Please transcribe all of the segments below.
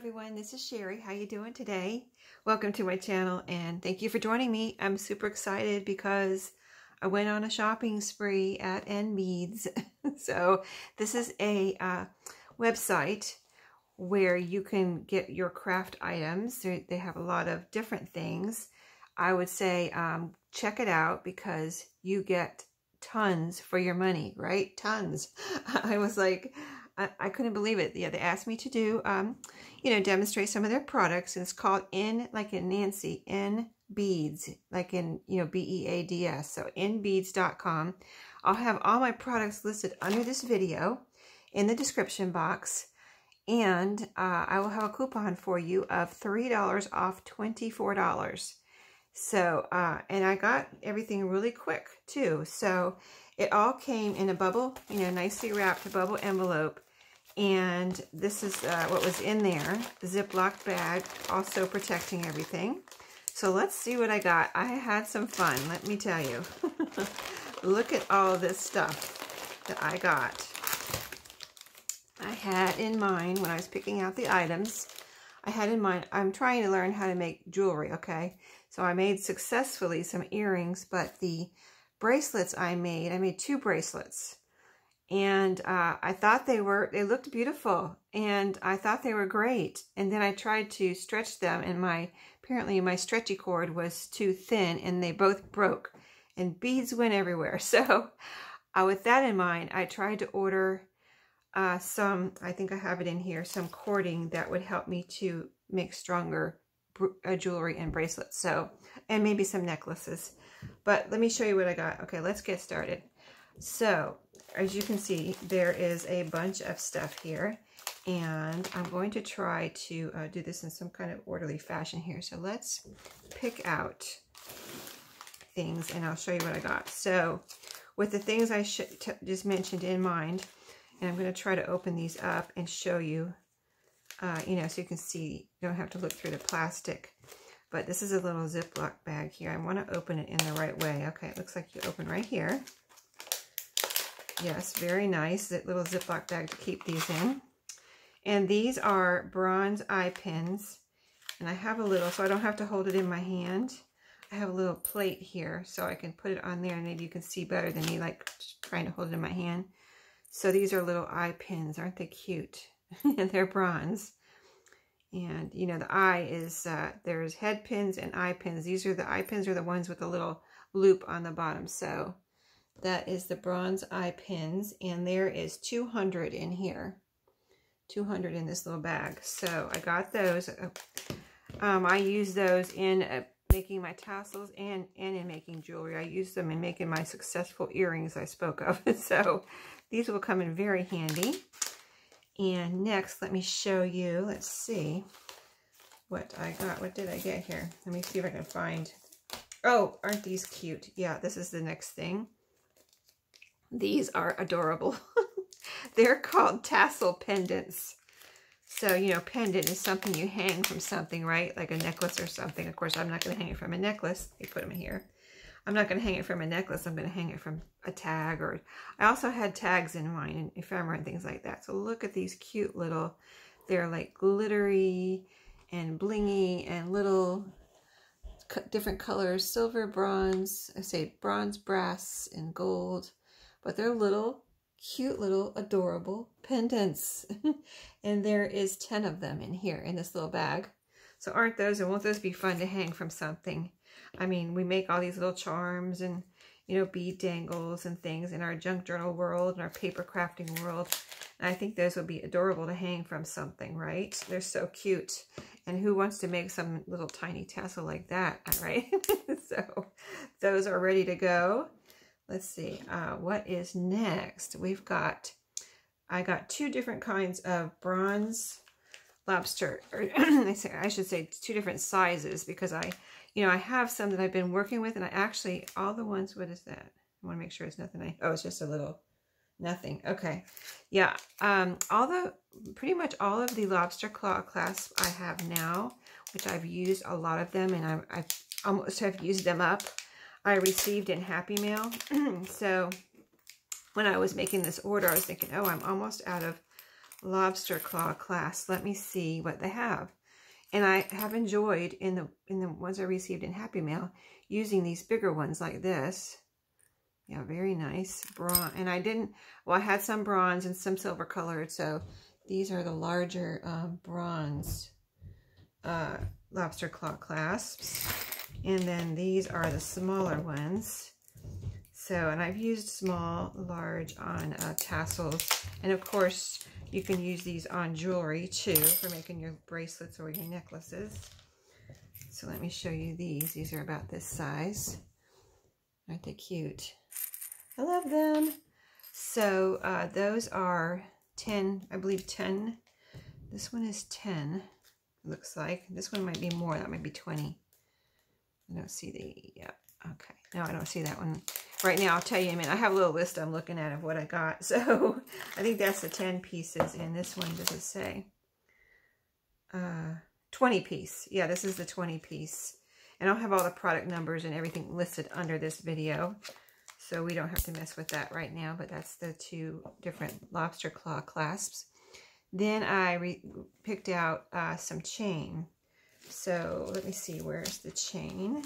everyone, this is Sheree. How you doing today? Welcome to my channel and thank you for joining me. I'm super excited because I went on a shopping spree at N Beads. so this is a uh, website where you can get your craft items. They, they have a lot of different things. I would say um, check it out because you get tons for your money, right? Tons. I was like, I, couldn't believe it. Yeah, they asked me to do, um, you know, demonstrate some of their products. And it's called N, like in Nancy, N Beads, like in, you know, B-E-A-D-S. So nbeads.com. I'll have all my products listed under this video in the description box. And uh, I will have a coupon for you of $3 off $24. So, uh, and I got everything really quick too. So it all came in a bubble, you know, nicely wrapped bubble envelope. And this is uh, what was in there, the Ziploc bag, also protecting everything. So let's see what I got. I had some fun, let me tell you. Look at all this stuff that I got. I had in mind when I was picking out the items, I had in mind, I'm trying to learn how to make jewelry, okay? So I made successfully some earrings, but the bracelets I made, I made two bracelets. And uh, I thought they were, they looked beautiful. And I thought they were great. And then I tried to stretch them and my, apparently my stretchy cord was too thin and they both broke. And beads went everywhere. So uh, with that in mind, I tried to order uh, some, I think I have it in here, some cording that would help me to make stronger uh, jewelry and bracelets. So, and maybe some necklaces. But let me show you what I got. Okay, let's get started. So, as you can see, there is a bunch of stuff here. And I'm going to try to uh, do this in some kind of orderly fashion here. So let's pick out things and I'll show you what I got. So with the things I just mentioned in mind, and I'm going to try to open these up and show you, uh, you know, so you can see, you don't have to look through the plastic. But this is a little Ziploc bag here. I want to open it in the right way. Okay, it looks like you open right here. Yes, very nice. That little Ziploc bag to keep these in. And these are bronze eye pins. And I have a little, so I don't have to hold it in my hand. I have a little plate here, so I can put it on there, and maybe you can see better than me, like trying to hold it in my hand. So these are little eye pins. Aren't they cute? and they're bronze. And, you know, the eye is, uh, there's head pins and eye pins. These are the eye pins are the ones with the little loop on the bottom. So that is the bronze eye pins. And there is 200 in here. 200 in this little bag. So I got those. Um, I use those in uh, making my tassels and, and in making jewelry. I use them in making my successful earrings I spoke of. so these will come in very handy. And next, let me show you, let's see what I got. What did I get here? Let me see if I can find. Oh, aren't these cute? Yeah, this is the next thing. These are adorable. They're called tassel pendants. So, you know, pendant is something you hang from something, right? Like a necklace or something. Of course, I'm not going to hang it from a necklace. They put them in here. I'm not going to hang it from a necklace. I'm going to hang it from a tag. Or I also had tags in mine and ephemera and things like that. So look at these cute little, they're like glittery and blingy and little different colors. Silver, bronze, I say bronze, brass, and gold. But they're little, cute little, adorable pendants. and there is 10 of them in here in this little bag. So aren't those, and won't those be fun to hang from something? I mean, we make all these little charms and, you know, bead dangles and things in our junk journal world and our paper crafting world. And I think those would be adorable to hang from something, right? They're so cute. And who wants to make some little tiny tassel like that, right? so those are ready to go. Let's see, uh, what is next? We've got, I got two different kinds of bronze lobster, or I should say two different sizes because I you know, I have some that I've been working with, and I actually, all the ones, what is that? I want to make sure it's nothing. I, oh, it's just a little, nothing. Okay. Yeah. Um, all the, pretty much all of the lobster claw clasps I have now, which I've used a lot of them, and I, I almost have used them up, I received in Happy Mail. so when I was making this order, I was thinking, oh, I'm almost out of lobster claw clasp. Let me see what they have. And I have enjoyed in the in the ones I received in Happy Mail using these bigger ones like this. Yeah, very nice. Bronze. And I didn't, well, I had some bronze and some silver colored. So these are the larger um, bronze uh, lobster claw clasps. And then these are the smaller ones. So, and I've used small, large on uh, tassels. And of course, you can use these on jewelry too for making your bracelets or your necklaces. So let me show you these. These are about this size. Aren't they cute? I love them. So uh, those are 10, I believe 10. This one is 10, looks like. This one might be more. That might be 20. I don't see the, yeah, okay. No, I don't see that one. Right now, I'll tell you, I mean, I have a little list I'm looking at of what I got. So I think that's the 10 pieces. And this one, does it say? Uh, 20 piece. Yeah, this is the 20 piece. And I'll have all the product numbers and everything listed under this video. So we don't have to mess with that right now, but that's the two different lobster claw clasps. Then I picked out uh, some chain. So let me see, where's the chain?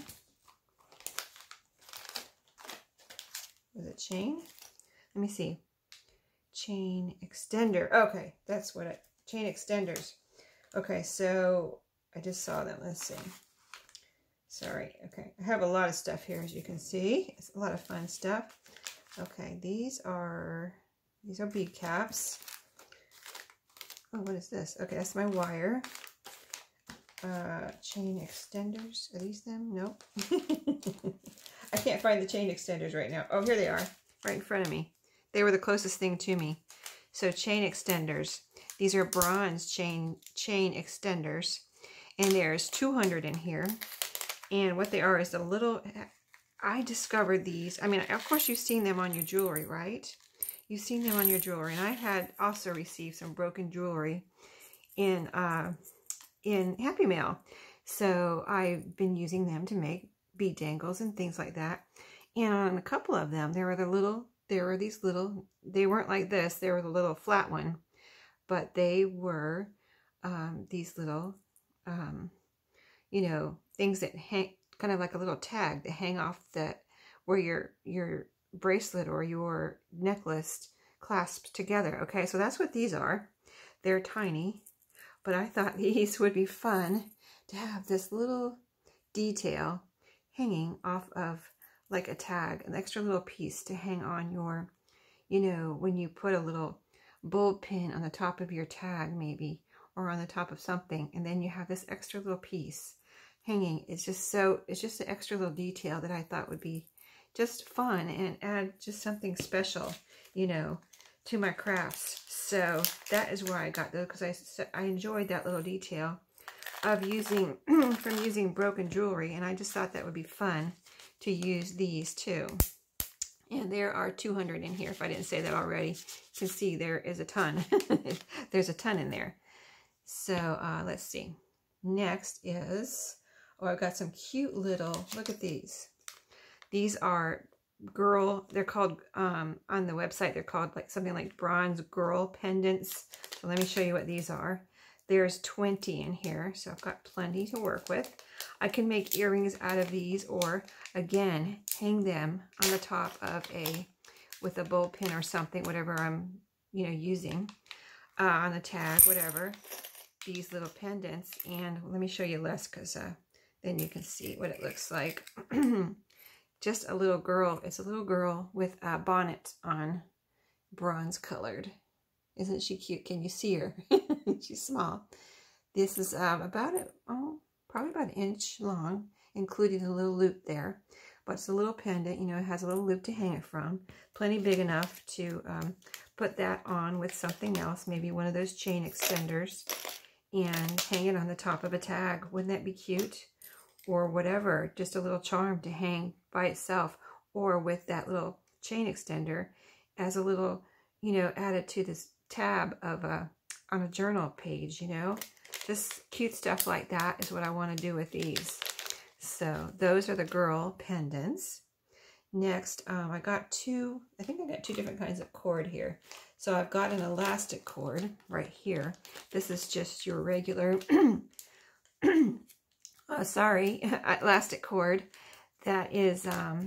Was it chain? Let me see. Chain extender. Okay, that's what it, chain extenders. Okay, so I just saw them. Let's see. Sorry. Okay. I have a lot of stuff here, as you can see. It's a lot of fun stuff. Okay. These are, these are bead caps. Oh, what is this? Okay. That's my wire. Uh, chain extenders. Are these them? Nope. I can't find the chain extenders right now. Oh, here they are. Right in front of me. They were the closest thing to me. So chain extenders. These are bronze chain chain extenders. And there's 200 in here. And what they are is a little, I discovered these. I mean, of course you've seen them on your jewelry, right? You've seen them on your jewelry. And I had also received some broken jewelry in, uh, in Happy Mail. So I've been using them to make bead dangles and things like that. And on a couple of them, there were the little, there were these little, they weren't like this, they were the little flat one, but they were um, these little, um, you know, things that hang, kind of like a little tag that hang off that where your your bracelet or your necklace clasps together. Okay, so that's what these are. They're tiny, but I thought these would be fun to have this little detail hanging off of like a tag, an extra little piece to hang on your, you know, when you put a little bulb pin on the top of your tag maybe, or on the top of something, and then you have this extra little piece hanging It's just so, it's just an extra little detail that I thought would be just fun and add just something special, you know, to my crafts. So that is where I got those because I, I enjoyed that little detail of using, from using broken jewelry. And I just thought that would be fun to use these too. And there are 200 in here, if I didn't say that already. You can see there is a ton. There's a ton in there. So uh, let's see. Next is Oh, I've got some cute little, look at these. These are girl, they're called, um, on the website, they're called like something like bronze girl pendants. So let me show you what these are. There's 20 in here, so I've got plenty to work with. I can make earrings out of these or, again, hang them on the top of a, with a bowl pin or something, whatever I'm, you know, using uh, on the tag, whatever. These little pendants. And let me show you less because uh, then you can see what it looks like. Just a little girl. It's a little girl with a bonnet on, bronze colored. Isn't she cute? Can you see her? She's small. This is um, about, a, oh, probably about an inch long, including a little loop there. But it's a little pendant, you know, it has a little loop to hang it from. Plenty big enough to um, put that on with something else, maybe one of those chain extenders, and hang it on the top of a tag. Wouldn't that be cute? Or whatever, just a little charm to hang by itself or with that little chain extender as a little, you know, added to this tab of a, on a journal page, you know. Just cute stuff like that is what I want to do with these. So those are the girl pendants. Next, um, I got two, I think I got two different kinds of cord here. So I've got an elastic cord right here. This is just your regular, uh, sorry, elastic cord. That is, um,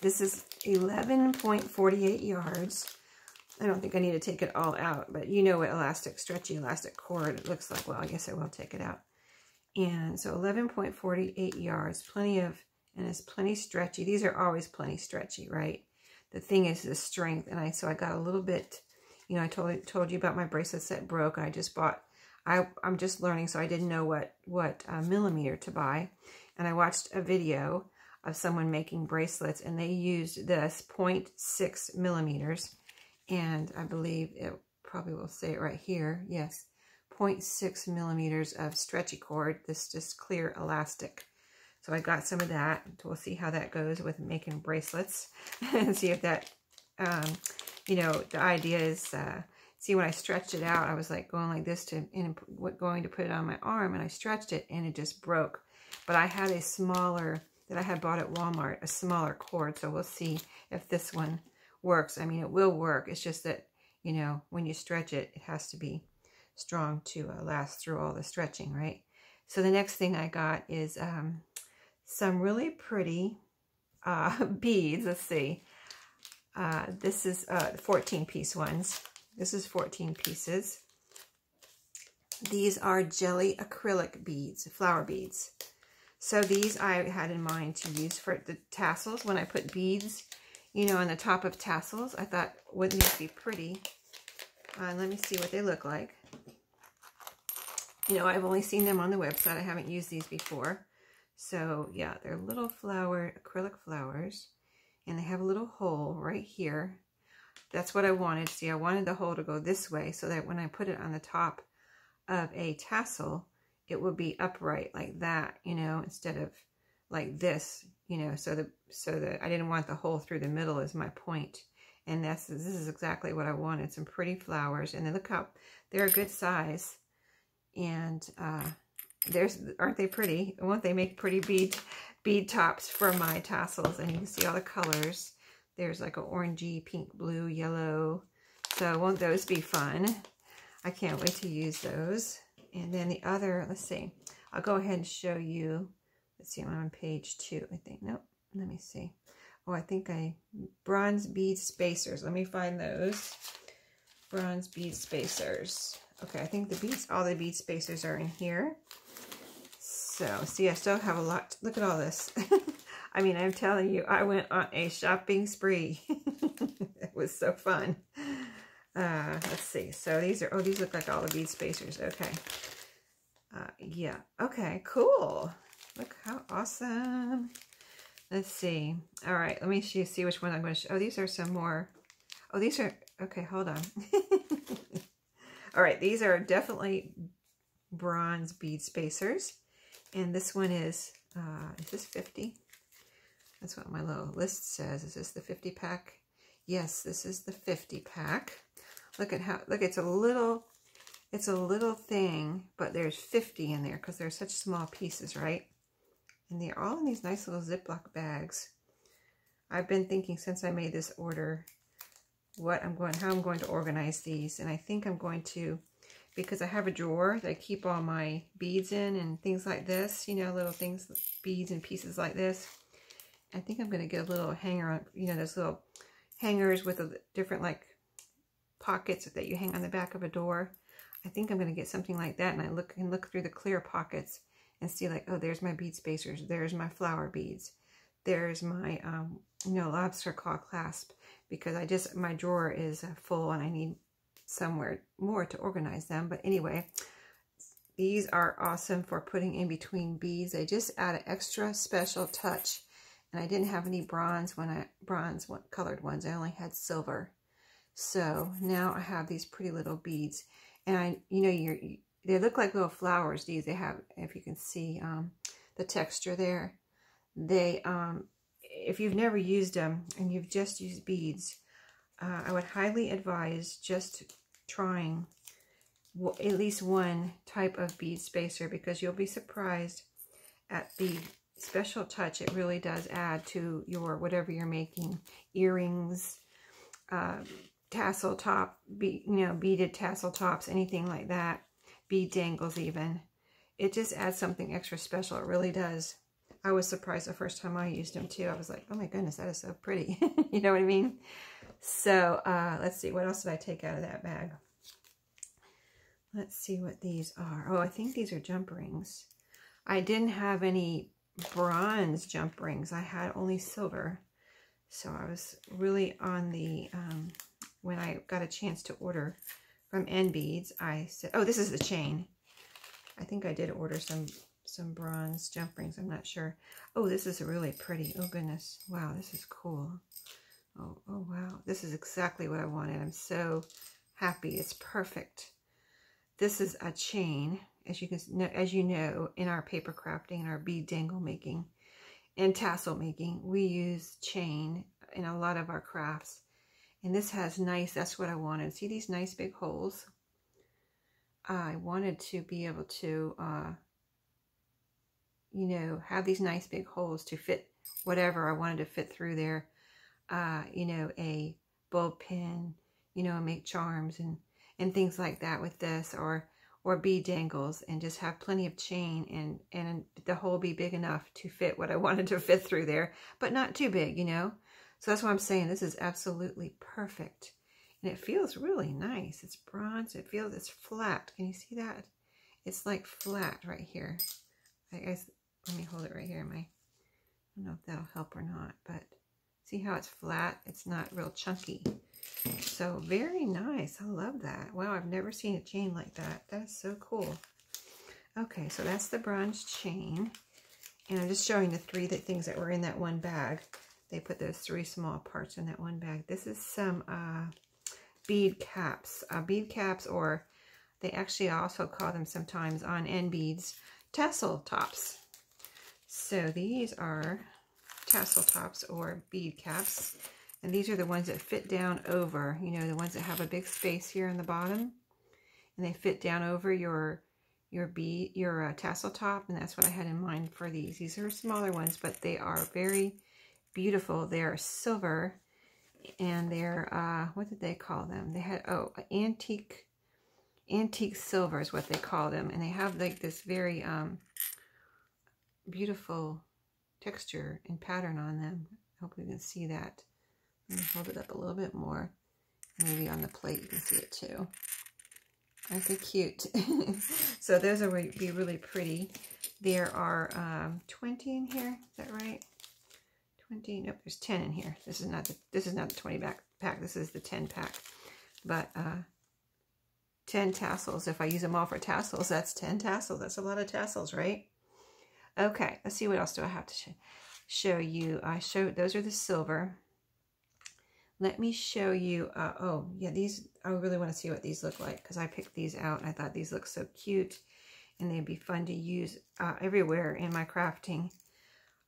this is 11.48 yards. I don't think I need to take it all out, but you know what elastic, stretchy elastic cord looks like. Well, I guess I will take it out. And so 11.48 yards, plenty of, and it's plenty stretchy. These are always plenty stretchy, right? The thing is the strength, and I so I got a little bit, you know, I told told you about my bracelets that broke. I just bought, I I'm just learning, so I didn't know what what uh, millimeter to buy, and I watched a video of someone making bracelets, and they used this 0.6 millimeters, and I believe it probably will say it right here. Yes, 0.6 millimeters of stretchy cord. This just clear elastic. So I got some of that. We'll see how that goes with making bracelets and see if that, um, you know, the idea is, uh, see when I stretched it out, I was like going like this to, and going to put it on my arm and I stretched it and it just broke. But I had a smaller, that I had bought at Walmart, a smaller cord. So we'll see if this one works. I mean, it will work. It's just that, you know, when you stretch it, it has to be strong to uh, last through all the stretching, right? So the next thing I got is um, some really pretty uh, beads. Let's see. Uh, this is 14-piece uh, ones. This is 14 pieces. These are jelly acrylic beads, flower beads. So these I had in mind to use for the tassels. When I put beads, you know, on the top of tassels, I thought, wouldn't these be pretty? Uh, let me see what they look like. You know, I've only seen them on the website. I haven't used these before. So, yeah, they're little flower, acrylic flowers. And they have a little hole right here. That's what I wanted. See, I wanted the hole to go this way so that when I put it on the top of a tassel, it would be upright like that, you know, instead of like this, you know, so the so that I didn't want the hole through the middle is my point. And that's this is exactly what I wanted. Some pretty flowers. And then look how they're a good size. And uh, there's aren't they pretty? Won't they make pretty bead bead tops for my tassels? And you can see all the colors. There's like an orangey, pink, blue, yellow. So won't those be fun? I can't wait to use those. And then the other, let's see. I'll go ahead and show you. Let's see, I'm on page two, I think. Nope, let me see. Oh, I think I, bronze bead spacers. Let me find those. Bronze bead spacers. Okay, I think the beads, all the bead spacers are in here. So, see, I still have a lot. Look at all this. I mean, I'm telling you, I went on a shopping spree. it was so fun. Uh, let's see. So these are, oh, these look like all the bead spacers. Okay. Uh, yeah. Okay, cool. Look how awesome. Let's see. All right, let me see, see which one I'm going to show. Oh, these are some more. Oh, these are, okay, hold on. All right, these are definitely bronze bead spacers. And this one is, uh, is this 50? That's what my little list says. Is this the 50 pack? Yes, this is the 50 pack. Look at how, look, it's a little, it's a little thing, but there's 50 in there because they're such small pieces, right? And they're all in these nice little Ziploc bags. I've been thinking since I made this order what I'm going, how I'm going to organize these. And I think I'm going to, because I have a drawer that I keep all my beads in and things like this, you know, little things, beads and pieces like this. I think I'm going to get a little hanger, you know, those little hangers with a different like pockets that you hang on the back of a door. I think I'm going to get something like that and I look and look through the clear pockets and see like, oh, there's my bead spacers. There's my flower beads. There's my, um, you know, lobster claw clasp because I just, my drawer is uh, full and I need somewhere more to organize them. But anyway, these are awesome for putting in between beads. They just add an extra special touch. And I didn't have any bronze when I, bronze colored ones. I only had silver. So now I have these pretty little beads. And I, you know, you're, they look like little flowers. These they have, if you can see um, the texture there. They, um, if you've never used them and you've just used beads, uh, I would highly advise just trying at least one type of bead spacer because you'll be surprised at the special touch it really does add to your whatever you're making earrings uh, tassel top, be, you know, beaded tassel tops, anything like that, bead dangles even. It just adds something extra special. It really does. I was surprised the first time I used them too. I was like, oh my goodness, that is so pretty. you know what I mean? So uh, let's see, what else did I take out of that bag? Let's see what these are. Oh, I think these are jump rings. I didn't have any bronze jump rings. I had only silver. So I was really on the, um, when I got a chance to order from N Beads, I said, oh, this is the chain. I think I did order some some bronze jump rings. I'm not sure. Oh, this is a really pretty. Oh, goodness. Wow, this is cool. Oh, oh, wow. This is exactly what I wanted. I'm so happy. It's perfect. This is a chain, as you can know, as you know, in our paper crafting and our bead dangle making and tassel making, we use chain in a lot of our crafts. And this has nice, that's what I wanted. See these nice big holes? I wanted to be able to, uh, you know, have these nice big holes to fit whatever I wanted to fit through there. Uh, you know, a bulb pin, you know, make charms and, and things like that with this or or bead dangles and just have plenty of chain and, and the hole be big enough to fit what I wanted to fit through there, but not too big, you know? So that's why I'm saying this is absolutely perfect. And it feels really nice. It's bronze. It feels, it's flat. Can you see that? It's like flat right here. I guess, let me hold it right here. My, I don't know if that'll help or not, but see how it's flat? It's not real chunky. So very nice. I love that. Wow, I've never seen a chain like that. That is so cool. Okay, so that's the bronze chain. And I'm just showing the three that things that were in that one bag. They put those three small parts in that one bag. This is some uh, bead caps. Uh, bead caps, or they actually also call them sometimes on N Beads, tassel tops. So these are tassel tops or bead caps. And these are the ones that fit down over, you know, the ones that have a big space here in the bottom. And they fit down over your your bead, your uh, tassel top. And that's what I had in mind for these. These are smaller ones, but they are very beautiful. They are silver. And they're, uh, what did they call them? They had, oh, antique, antique silver is what they call them. And they have like this very um, beautiful texture and pattern on them. I hope you can see that. Hold it up a little bit more. Maybe on the plate you can see it too. Aren't they cute? so those are be really pretty. There are um, 20 in here. Is that right? 20. Nope, there's 10 in here. This is not the this is not the 20 back pack. This is the 10 pack. But uh, 10 tassels. If I use them all for tassels, that's 10 tassels. That's a lot of tassels, right? Okay, let's see what else do I have to sh show you. I showed those are the silver. Let me show you, uh, oh, yeah, these, I really want to see what these look like because I picked these out and I thought these look so cute and they'd be fun to use uh, everywhere in my crafting.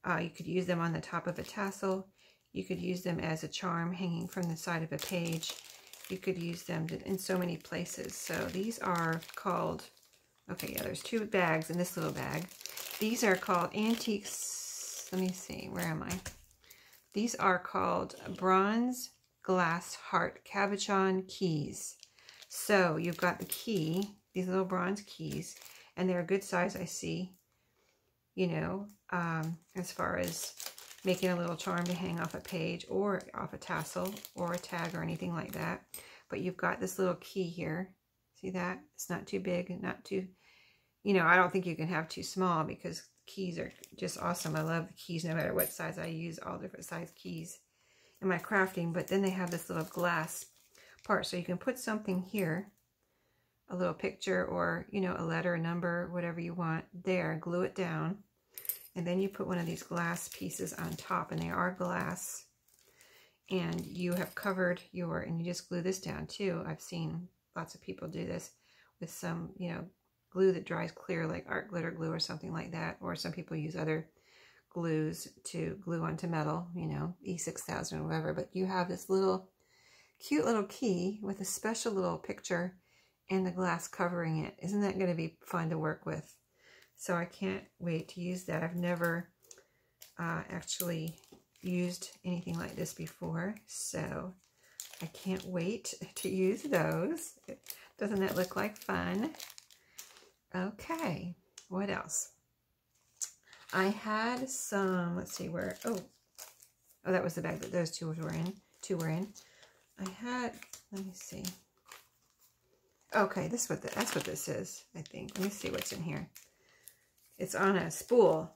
Uh, you could use them on the top of a tassel. You could use them as a charm hanging from the side of a page. You could use them in so many places. So these are called, okay, yeah, there's two bags in this little bag. These are called antiques, let me see, where am I? These are called bronze glass heart cabochon keys. So you've got the key, these little bronze keys, and they're a good size, I see, you know, um, as far as making a little charm to hang off a page or off a tassel or a tag or anything like that. But you've got this little key here. See that? It's not too big, not too, you know, I don't think you can have too small because keys are just awesome. I love the keys no matter what size I use, all different size keys in my crafting, but then they have this little glass part. So you can put something here, a little picture or, you know, a letter, a number, whatever you want there, glue it down. And then you put one of these glass pieces on top, and they are glass. And you have covered your, and you just glue this down too. I've seen lots of people do this with some, you know, glue that dries clear like art glitter glue or something like that. Or some people use other glues to glue onto metal, you know, E6000 or whatever, but you have this little cute little key with a special little picture and the glass covering it. Isn't that going to be fun to work with? So I can't wait to use that. I've never uh, actually used anything like this before, so I can't wait to use those. Doesn't that look like fun? Okay, what else? I had some, let's see where, oh, oh, that was the bag that those two were in, two were in. I had, let me see. Okay, this what the, that's what this is, I think. Let me see what's in here. It's on a spool.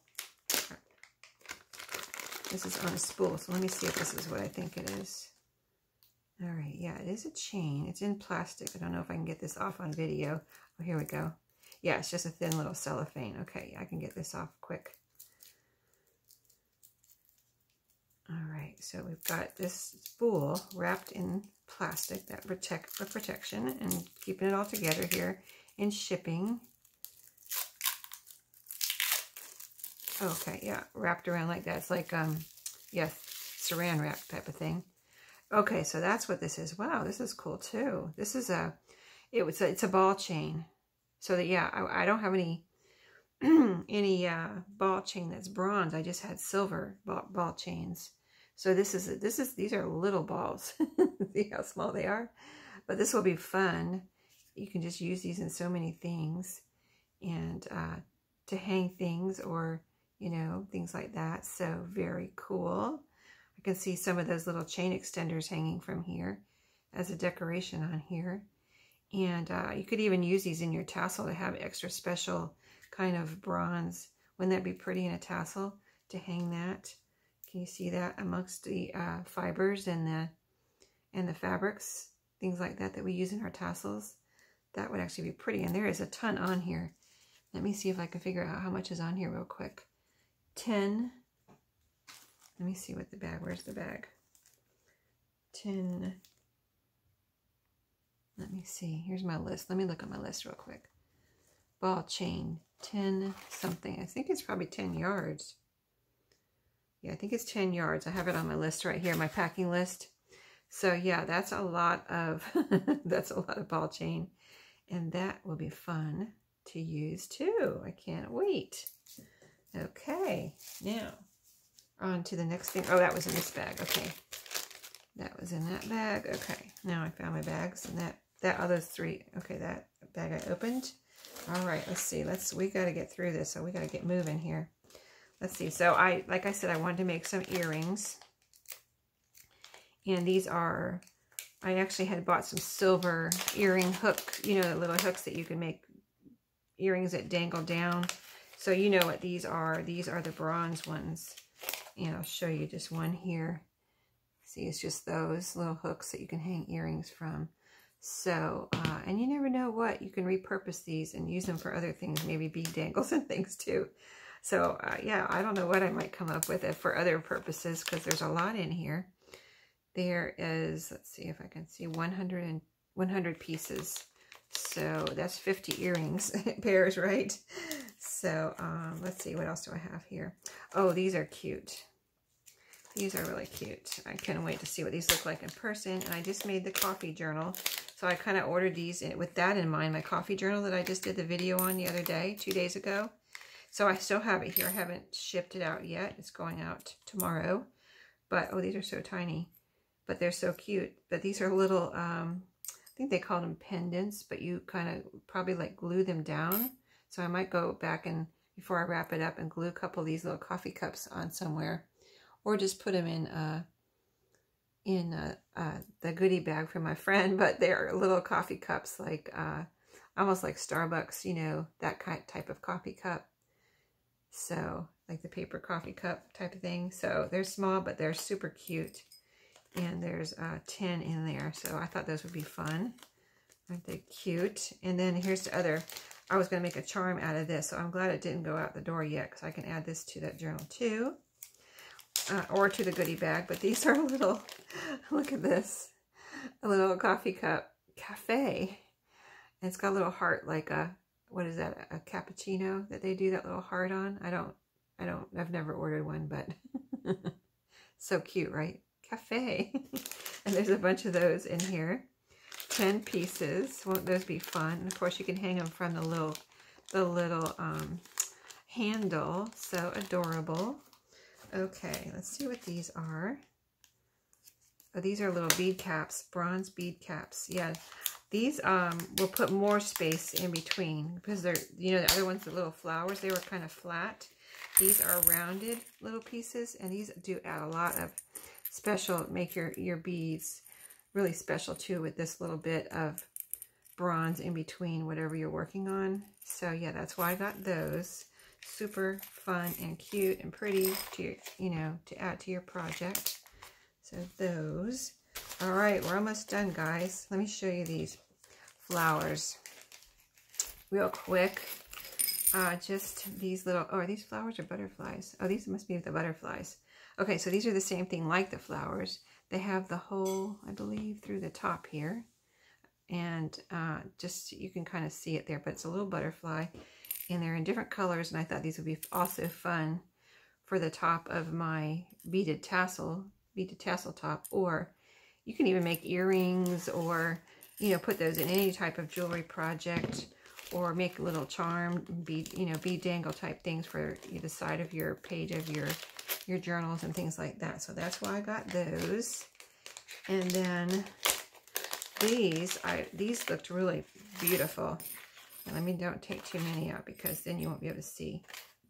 This is on a spool, so let me see if this is what I think it is. All right, yeah, it is a chain. It's in plastic. I don't know if I can get this off on video. Oh, here we go. Yeah, it's just a thin little cellophane. Okay, I can get this off quick. All right, so we've got this spool wrapped in plastic that protect for protection and keeping it all together here in shipping. Okay, yeah, wrapped around like that. It's like, um, yeah, saran wrap type of thing. Okay, so that's what this is. Wow, this is cool too. This is a, it was a, it's a ball chain. So that, yeah, I, I don't have any, any uh, ball chain that's bronze. I just had silver ball, ball chains. So this is, this is, these are little balls. See how small they are? But this will be fun. You can just use these in so many things and uh, to hang things or, you know, things like that. So very cool. I can see some of those little chain extenders hanging from here as a decoration on here. And uh, you could even use these in your tassel to have extra special kind of bronze. Wouldn't that be pretty in a tassel to hang that? Can you see that amongst the uh, fibers and the and the fabrics, things like that that we use in our tassels? That would actually be pretty. And there is a ton on here. Let me see if I can figure out how much is on here real quick. 10. Let me see what the bag, where's the bag? 10 let me see. Here's my list. Let me look at my list real quick. Ball chain, 10 something. I think it's probably 10 yards. Yeah, I think it's 10 yards. I have it on my list right here, my packing list. So yeah, that's a lot of, that's a lot of ball chain. And that will be fun to use too. I can't wait. Okay, now on to the next thing. Oh, that was in this bag. Okay. That was in that bag. Okay, now I found my bags and that that other three. Okay, that bag I opened. All right, let's see. Let's, we got to get through this, so we got to get moving here. Let's see. So I, like I said, I wanted to make some earrings. And these are, I actually had bought some silver earring hook, you know, the little hooks that you can make earrings that dangle down. So you know what these are. These are the bronze ones. And I'll show you just one here. See, it's just those little hooks that you can hang earrings from. So, uh, and you never know what, you can repurpose these and use them for other things, maybe bead dangles and things too. So, uh, yeah, I don't know what I might come up with it for other purposes because there's a lot in here. There is, let's see if I can see, 100, and, 100 pieces. So that's 50 earrings pairs, right? So um, let's see, what else do I have here? Oh, these are cute. These are really cute. I can't wait to see what these look like in person. And I just made the coffee journal. So I kind of ordered these with that in mind, my coffee journal that I just did the video on the other day, two days ago. So I still have it here. I haven't shipped it out yet. It's going out tomorrow. But, oh, these are so tiny. But they're so cute. But these are little, um, I think they call them pendants, but you kind of probably like glue them down. So I might go back and, before I wrap it up, and glue a couple of these little coffee cups on somewhere or just put them in uh, in uh, uh, the goodie bag for my friend. But they're little coffee cups, like uh, almost like Starbucks, you know, that kind type of coffee cup. So like the paper coffee cup type of thing. So they're small, but they're super cute. And there's uh, 10 in there. So I thought those would be fun. Aren't they cute? And then here's the other. I was going to make a charm out of this. So I'm glad it didn't go out the door yet because I can add this to that journal too uh, or to the goodie bag, but these are a little, look at this, a little coffee cup cafe. And it's got a little heart like a, what is that, a cappuccino that they do that little heart on? I don't, I don't, I've never ordered one, but so cute, right? Cafe. and there's a bunch of those in here. 10 pieces. Won't those be fun? And of course, you can hang them from the little, the little um, handle. So adorable. Okay, let's see what these are. Oh, these are little bead caps, bronze bead caps. Yeah, these um will put more space in between because they're, you know, the other ones, the little flowers, they were kind of flat. These are rounded little pieces, and these do add a lot of special, make your, your beads really special too with this little bit of bronze in between whatever you're working on. So yeah, that's why I got those. Super fun and cute and pretty to your, you know, to add to your project. So those. All right, we're almost done, guys. Let me show you these flowers real quick. Uh, just these little, oh, are these flowers or butterflies? Oh, these must be the butterflies. Okay, so these are the same thing like the flowers. They have the hole, I believe, through the top here. And uh, just, you can kind of see it there, but it's a little butterfly. And they're in different colors, and I thought these would be also fun for the top of my beaded tassel, beaded tassel top. Or you can even make earrings or, you know, put those in any type of jewelry project or make a little charm bead, you know, bead dangle type things for the side of your page of your your journals and things like that. So that's why I got those. And then these, I these looked really beautiful. And let me don't take too many out because then you won't be able to see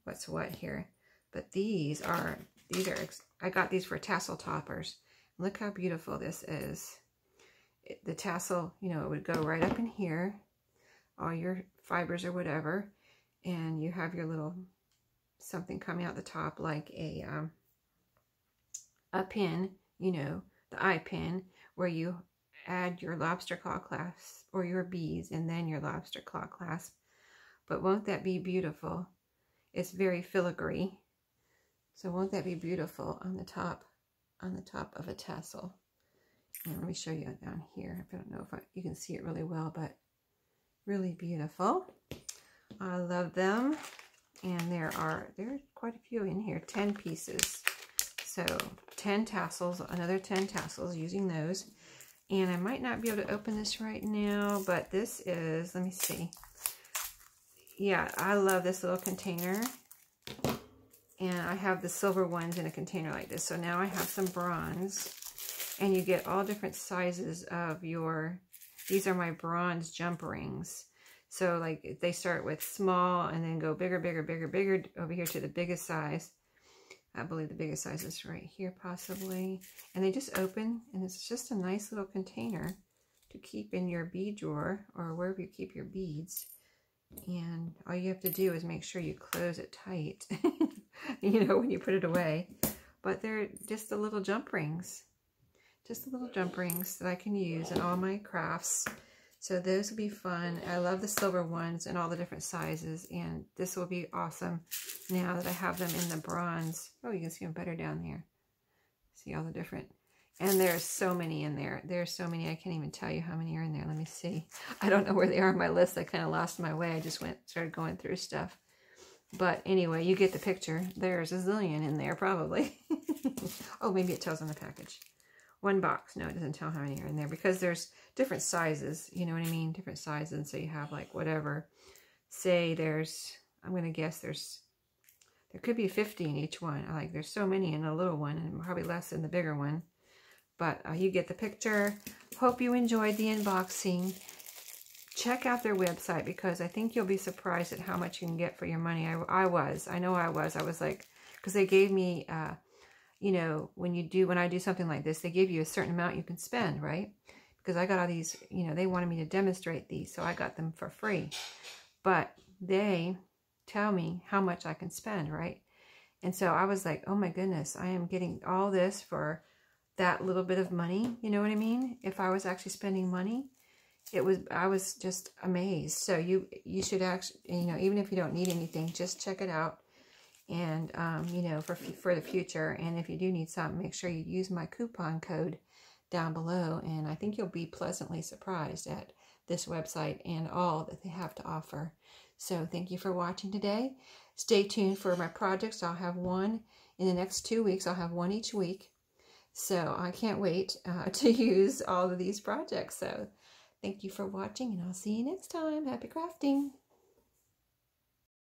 what's what here. But these are, these are, I got these for tassel toppers. Look how beautiful this is. It, the tassel, you know, it would go right up in here all your fibers or whatever, and you have your little something coming out the top like a um, a pin, you know, the eye pin, where you add your lobster claw clasp or your beads and then your lobster claw clasp. But won't that be beautiful? It's very filigree. So won't that be beautiful on the top, on the top of a tassel? And let me show you down here. I don't know if I, you can see it really well, but Really beautiful. I love them. And there are, there are quite a few in here, 10 pieces. So 10 tassels, another 10 tassels using those. And I might not be able to open this right now, but this is, let me see. Yeah, I love this little container. And I have the silver ones in a container like this. So now I have some bronze. And you get all different sizes of your these are my bronze jump rings. So like they start with small and then go bigger, bigger, bigger, bigger over here to the biggest size. I believe the biggest size is right here possibly. And they just open and it's just a nice little container to keep in your bead drawer or wherever you keep your beads. And all you have to do is make sure you close it tight, you know, when you put it away. But they're just the little jump rings just the little jump rings that I can use in all my crafts. So those will be fun. I love the silver ones and all the different sizes. And this will be awesome now that I have them in the bronze. Oh, you can see them better down there. See all the different. And there's so many in there. There's so many. I can't even tell you how many are in there. Let me see. I don't know where they are on my list. I kind of lost my way. I just went started going through stuff. But anyway, you get the picture. There's a zillion in there probably. oh, maybe it tells on the package one box. No, it doesn't tell how many are in there because there's different sizes. You know what I mean? Different sizes. And so you have like whatever. Say there's, I'm going to guess there's, there could be 50 in each one. Like there's so many in a little one and probably less in the bigger one. But uh, you get the picture. Hope you enjoyed the unboxing. Check out their website because I think you'll be surprised at how much you can get for your money. I, I was. I know I was. I was like, because they gave me uh, you know, when you do, when I do something like this, they give you a certain amount you can spend, right? Because I got all these, you know, they wanted me to demonstrate these, so I got them for free. But they tell me how much I can spend, right? And so I was like, oh my goodness, I am getting all this for that little bit of money. You know what I mean? If I was actually spending money, it was, I was just amazed. So you, you should actually, you know, even if you don't need anything, just check it out and, um, you know, for, for the future. And if you do need something, make sure you use my coupon code down below. And I think you'll be pleasantly surprised at this website and all that they have to offer. So thank you for watching today. Stay tuned for my projects. I'll have one in the next two weeks. I'll have one each week. So I can't wait uh, to use all of these projects. So thank you for watching and I'll see you next time. Happy crafting.